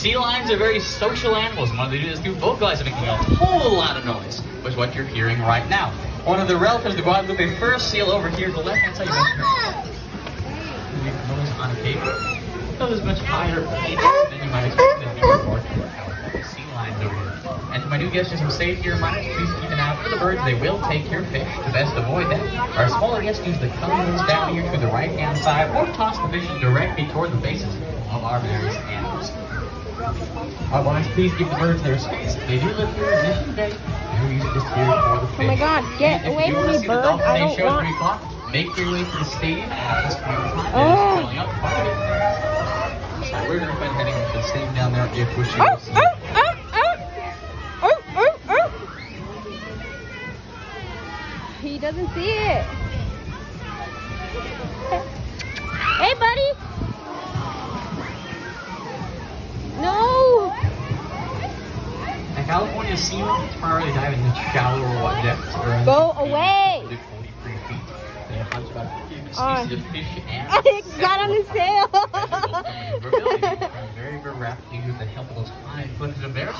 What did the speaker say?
Sea lions are very social animals, and what they do is do vocalize making a whole lot of noise, which is what you're hearing right now. One of the relatives of the Guadalupe fur seal over here to the left-hand side. You make noise on a paper. So there's much higher than you might expect to for sea lions over here. And to my new guests, just some safety reminders, please keep an eye out for the birds. They will take your fish. To best avoid that, our smaller guests use the cones down here to the right-hand side or toss the fish directly toward the bases of our various animals. Our wives, please give the birds their space. They do live here Bay. They're usually just here for the fish. Oh my God, get And away from me, bird. I don't show want- 3 o'clock, make your way to the stadium at this point in time. Oh. It is filling up quite a bit. So we're going to be heading to the stadium down there if we should oh, oh. Oh, oh, oh. He doesn't see it. Hey, buddy. No. And California sea lions primarily dive in the shallower water depths. around Go away. to 43 feet. They hunt about 50 Ah. species of fish and I got on his tail. The rebellion, very, very rapidly with the help of those high footed of theirs.